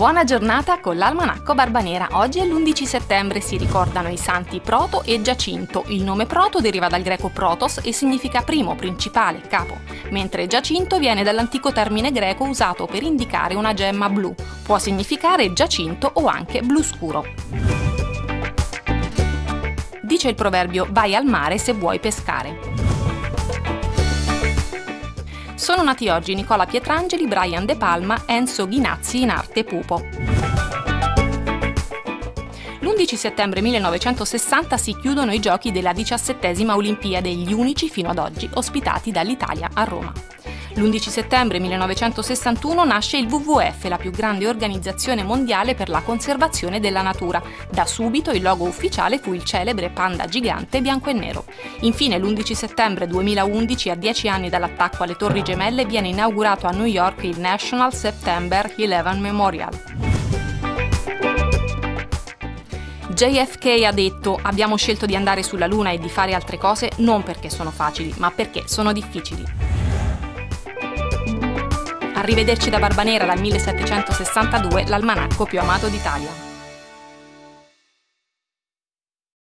Buona giornata con l'Almanacco Barbanera. Oggi è l'11 settembre, si ricordano i santi Proto e Giacinto. Il nome Proto deriva dal greco protos e significa primo, principale, capo, mentre Giacinto viene dall'antico termine greco usato per indicare una gemma blu. Può significare giacinto o anche blu scuro. Dice il proverbio vai al mare se vuoi pescare. Sono nati oggi Nicola Pietrangeli, Brian De Palma, Enzo Ghinazzi in arte Pupo. L'11 settembre 1960 si chiudono i giochi della diciassettesima Olimpiade, gli unici fino ad oggi ospitati dall'Italia a Roma. L'11 settembre 1961 nasce il WWF, la più grande organizzazione mondiale per la conservazione della natura. Da subito il logo ufficiale fu il celebre panda gigante bianco e nero. Infine l'11 settembre 2011, a dieci anni dall'attacco alle Torri Gemelle, viene inaugurato a New York il National September 11 Memorial. JFK ha detto abbiamo scelto di andare sulla Luna e di fare altre cose non perché sono facili, ma perché sono difficili. Arrivederci da Barbanera dal 1762, l'almanacco più amato d'Italia.